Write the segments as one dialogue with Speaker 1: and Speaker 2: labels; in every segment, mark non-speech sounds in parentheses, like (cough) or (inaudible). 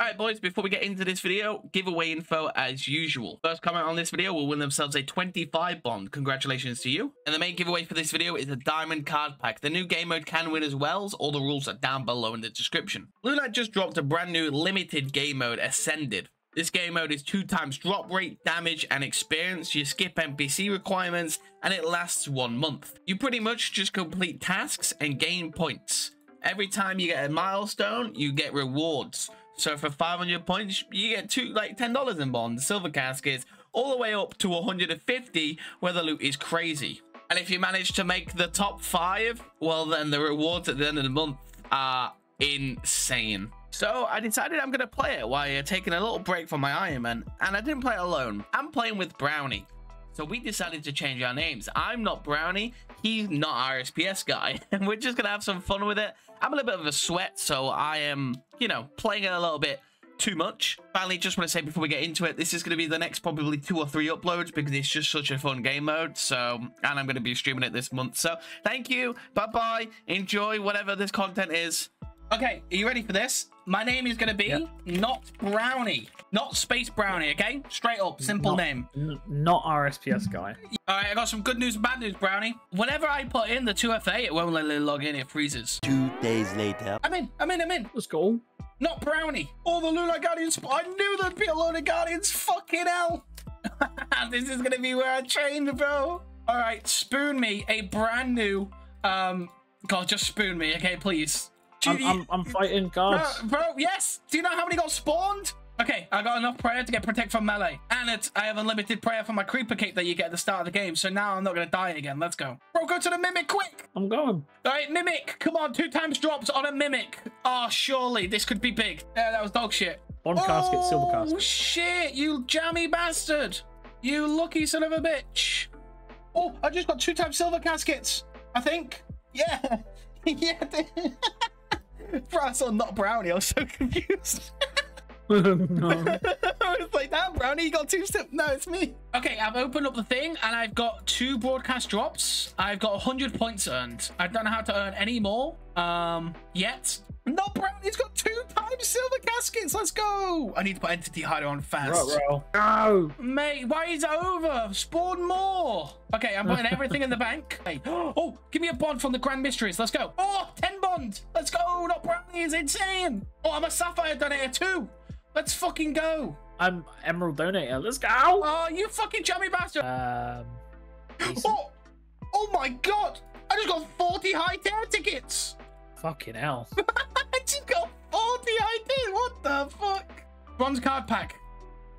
Speaker 1: All right, boys, before we get into this video, giveaway info as usual. First comment on this video will win themselves a 25 bond. Congratulations to you. And the main giveaway for this video is a diamond card pack. The new game mode can win as well. All the rules are down below in the description. Lunite just dropped a brand new limited game mode, Ascended. This game mode is two times drop rate, damage, and experience. You skip NPC requirements, and it lasts one month. You pretty much just complete tasks and gain points. Every time you get a milestone, you get rewards. So for 500 points, you get two like $10 in bonds, silver caskets, all the way up to 150, where the loot is crazy. And if you manage to make the top five, well, then the rewards at the end of the month are insane. So I decided I'm going to play it while you're taking a little break from my Iron Man, and I didn't play it alone. I'm playing with Brownie. So we decided to change our names. I'm not Brownie, he's not RSPS guy, (laughs) and we're just going to have some fun with it. I'm a little bit of a sweat, so I am, you know, playing it a little bit too much. Finally, just want to say before we get into it, this is going to be the next probably two or three uploads because it's just such a fun game mode. So, and I'm going to be streaming it this month. So, thank you. Bye-bye. Enjoy whatever this content is. Okay, are you ready for this? My name is going to be
Speaker 2: Yep.
Speaker 1: not Brownie, not Space Brownie, okay? Straight up, simple
Speaker 2: Not-
Speaker 1: name.
Speaker 2: Not RSPS guy.
Speaker 1: All right, I got some good news and bad news, Brownie. Whenever I put in the 2FA, it won't let me log in, it freezes.
Speaker 3: Two days later.
Speaker 1: I'm in, I'm in, I'm in.
Speaker 2: Let's go.
Speaker 1: Not Brownie. All the Luna Guardians. I knew there'd be a load of Guardians. Fucking hell. (laughs) this is gonna be where I trained, bro. All right, spoon me a brand new. Um, God, just spoon me, okay, please.
Speaker 2: I'm, I'm, I'm fighting
Speaker 1: bro,
Speaker 2: guards.
Speaker 1: bro, yes. Do you know how many got spawned? Okay, I got enough prayer to get protect from melee, and it's, I have unlimited prayer for my creeper cape that you get at the start of the game. So now I'm not gonna die again. Let's go, bro. Go to the mimic quick.
Speaker 2: I'm going.
Speaker 1: All right, Mimic, come on, two times drops on a Mimic. Oh, surely this could be big. Yeah, that was dog shit.
Speaker 2: One casket, silver
Speaker 1: Oh,
Speaker 2: casket.
Speaker 1: shit, you jammy bastard. You lucky son of a bitch. Oh, I just got two times silver caskets, I think. Yeah. (laughs) yeah. (laughs) (laughs) I saw not brownie. I was so confused. (laughs)
Speaker 2: no. (laughs) (laughs)
Speaker 1: I was like, damn, Brownie, you got two still. No, it's me. Okay, I've opened up the thing and I've got two broadcast drops. I've got 100 points earned. I don't know how to earn any more um, yet. No, Brownie's got two times silver caskets. Let's go. I need to put Entity Hider on fast.
Speaker 2: Right, roll. No.
Speaker 1: Mate, why is it over? Spawn more. Okay, I'm putting everything in the bank. (gasps) Hey. (gasps) Oh, give me a bond from the Grand Mysteries. Let's go. Oh, 10 bond. Let's go. Not Brownie is insane. Oh, I'm a Sapphire Donator too. Let's fucking go.
Speaker 2: I'm Emerald Donator. Let's go.
Speaker 1: Oh, you fucking jammy bastard.
Speaker 2: Um. (gasps)
Speaker 1: Oh, oh my god. I just got 40 high tier tickets.
Speaker 2: Fucking hell. (laughs)
Speaker 1: I just got 40 high. What the fuck? Bronze card pack.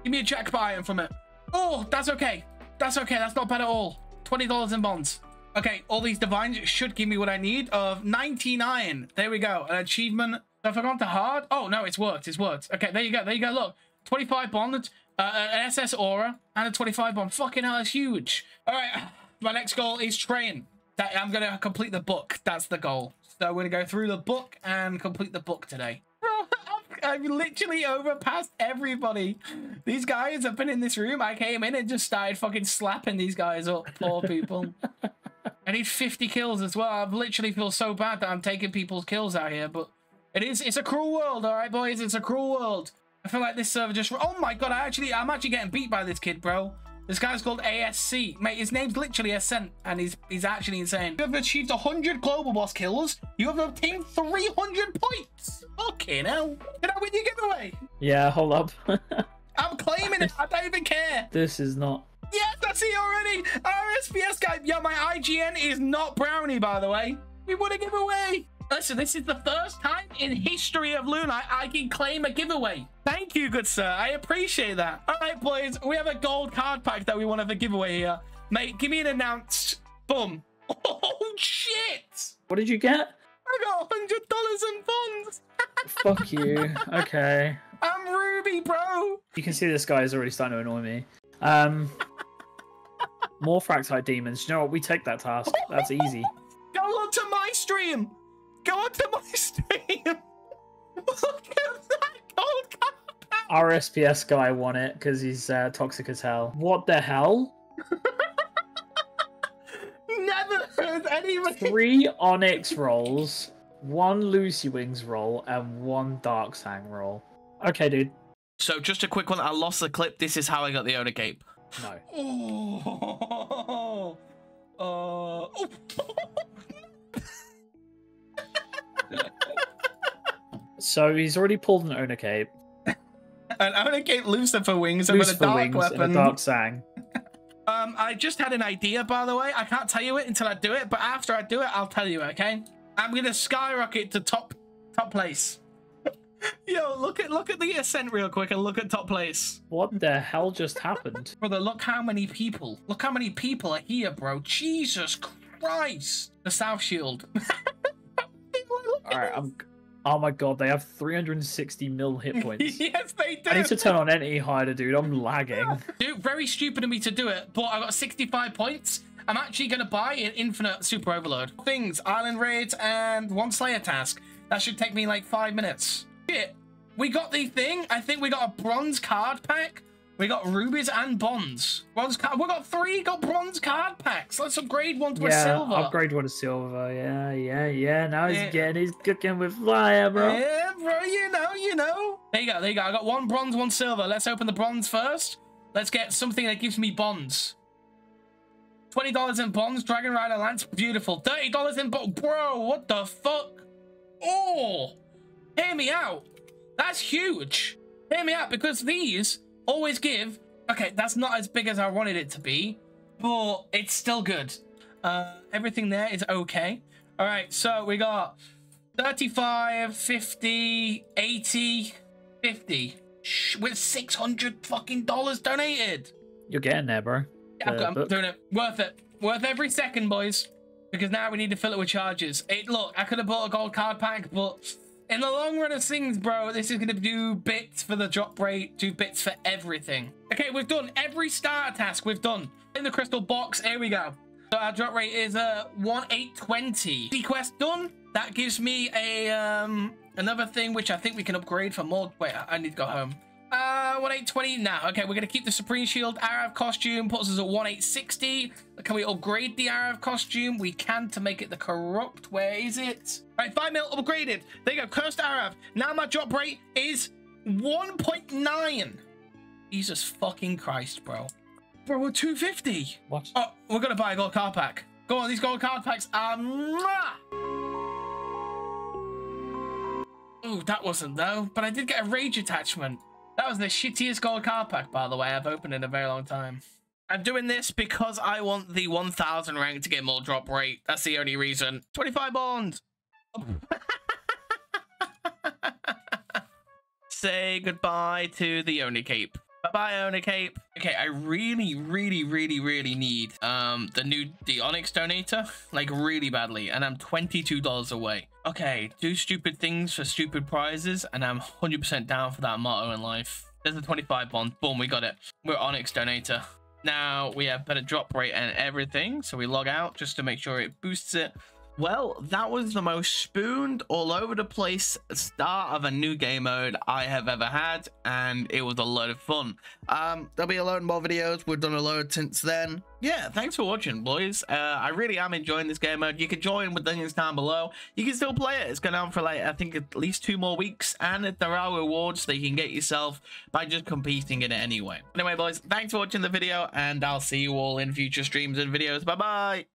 Speaker 1: Give me a jackpot item from it. Oh, that's okay. That's okay. That's not bad at all. $20 in bonds. Okay, all these divines should give me what I need of 99. There we go. An achievement. Have I gone to hard? Oh, no, it's worked. It's worked. Okay, there you go. There you go. Look, 25 bond, uh, an SS aura, and a 25 bond. Fucking hell, that's huge. All right, (sighs) my next goal is train. That I'm going to complete the book. That's the goal. So we're going to go through the book and complete the book today. (laughs) I've, literally overpassed everybody. These guys have been in this room. I came in and just started fucking slapping these guys up. Poor people. (laughs) I need 50 kills as well. I literally feel so bad that I'm taking people's kills out here, but it is, it's a cruel world, all right, boys? It's a cruel world. I feel like this server just, oh my God, I actually, I'm actually getting beat by this kid, bro. This guy's called ASC. Mate, his name's literally Ascent, and he's he's actually insane. You have achieved 100 global boss kills. You have obtained 300 points. Okay, now Did I win your giveaway?
Speaker 2: Yeah, hold up. (laughs)
Speaker 1: I'm claiming it. I don't even care.
Speaker 2: this is not.
Speaker 1: Yes, I see already. RSPS guy. Yeah, my IGN is not brownie, by the way. We won a giveaway. Listen, this is the first time in history of Luna I can claim a giveaway. Thank you, good sir. I appreciate that. All right, boys. We have a gold card pack that we want to have a giveaway here. Mate, give me an announced. Boom. (laughs) Oh, shit.
Speaker 2: What did you get?
Speaker 1: I got $100 in bonds. (laughs)
Speaker 2: Fuck you. Okay.
Speaker 1: I'm Ruby, bro.
Speaker 2: You can see this guy is already starting to annoy me. Um. More Fractite demons. You know what? We take that task. That's easy.
Speaker 1: Go onto my stream. Go onto my stream. Look at that gold card.
Speaker 2: RSPS guy won it because he's uh, toxic as hell. What the hell? (laughs)
Speaker 1: Never heard anybody.
Speaker 2: Three Onyx rolls, one Lucy Wings roll, and one Dark Sang roll. Okay, dude.
Speaker 1: So just a quick one. I lost the clip. This is how I got the owner cape.
Speaker 2: No. (laughs)
Speaker 1: Oh. Uh, oh.
Speaker 2: So he's already pulled an owner cape, (laughs)
Speaker 1: An owner cape Lucifer wings and with a
Speaker 2: Lucifer
Speaker 1: dark
Speaker 2: wings,
Speaker 1: weapon.
Speaker 2: and a dark sang. (laughs)
Speaker 1: Um, I just had an idea, by the way. I can't tell you it until I do it, but after I do it, I'll tell you. Okay? I'm gonna skyrocket to top top place. (laughs) Yo, look at look at the ascent real quick and look at top place.
Speaker 2: What the hell just happened?
Speaker 1: Brother, look how many people. Look how many people are here, bro. Jesus Christ. The South Shield.
Speaker 2: All right, I'm. Oh my god, they have 360 mil hit (laughs) points.
Speaker 1: yes, they do.
Speaker 2: I need to turn on entity hider, dude. I'm lagging. (laughs)
Speaker 1: Dude, very stupid of me to do it, but I got 65 points. I'm actually going to buy an infinite super overload. Things, island raids, and one slayer task. That should take me like five minutes. Shit, we got the thing. I think we got a bronze card pack. We got rubies and bonds. Bronze card. We got three. Got bronze card packs. Let's upgrade one to a
Speaker 2: yeah,
Speaker 1: silver.
Speaker 2: upgrade one to silver. Yeah, yeah, yeah. Now he's
Speaker 1: Yeah.
Speaker 2: getting, he's cooking with fire, bro.
Speaker 1: Yeah, bro, you know, you know. There you go, there you go. I got one bronze, one silver. Let's open the bronze first. Let's get something that gives me bonds. $20 in bonds, Dragon Rider Lance, beautiful. $30 in bonds. Bro, what the fuck? Oh, hear me out. That's huge. Hear me out, because these always give... Okay, that's not as big as I wanted it to be, but it's still good. Uh, everything there is okay. All right, so we got 35, 50, 80, 50. Shh, with 600 fucking dollars donated.
Speaker 2: You're getting there, bro.
Speaker 1: Yeah, I'm, I'm doing it. Worth it. Worth every second, boys. Because now we need to fill it with charges. It, look, I could have bought a gold card pack, but in the long run of things, bro, this is going to do bits for the drop rate, do bits for everything. Okay, we've done every starter task. We've done in the crystal box. Here we go. So our drop rate is uh, 1820. The quest done. That gives me a um another thing which I think we can upgrade for more. Wait, I need to go home. Uh, 1820 now. Okay, we're gonna keep the Supreme Shield Arav costume. Puts us at 1860. Can we upgrade the Arav costume? We can to make it the corrupt. Where is it? All right, five mil upgraded. There you go. Cursed Arav. Now my drop rate is 1.9. Jesus fucking Christ, bro. Bro, we're 250.
Speaker 2: What?
Speaker 1: Oh, we're gonna buy a gold card pack. Go on, these gold card packs are. Oh, that wasn't though. But I did get a rage attachment. That was the shittiest gold card pack, by the way, I've opened in a very long time. I'm doing this because I want the 1000 rank to get more drop rate. That's the only reason. 25 bonds. (laughs) Say goodbye to the Oni Cape. Bye-bye, Oni Cape. Okay, I really, really, really, really need um the new the Onyx Donator, like really badly, and I'm $22 away. Okay, do stupid things for stupid prizes, and I'm 100% down for that motto in life. There's a 25 bond. Boom, we got it. We're Onyx Donator. Now we have better drop rate and everything, so we log out just to make sure it boosts it. Well, that was the most spooned all over the place start of a new game mode I have ever had, and it was a load of fun. Um, there'll be a load more videos. We've done a load since then. Yeah, thanks for watching, boys. Uh, I really am enjoying this game mode. You can join with the links down below. You can still play it. It's going on for like I think at least two more weeks, and there are rewards that you can get yourself by just competing in it anyway. Anyway, boys, thanks for watching the video, and I'll see you all in future streams and videos. Bye bye.